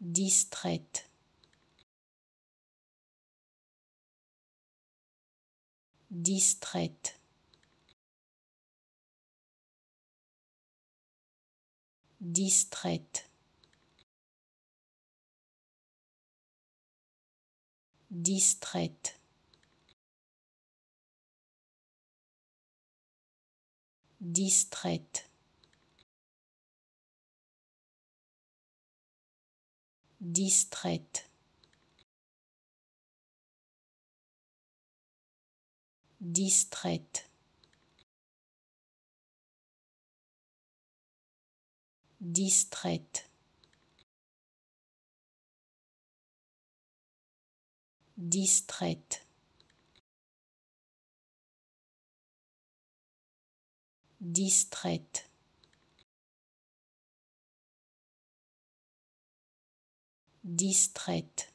distraite, distraite, distraite, distraite, distraite, distraite, distraite, distraite, distraite, distraite, distraite,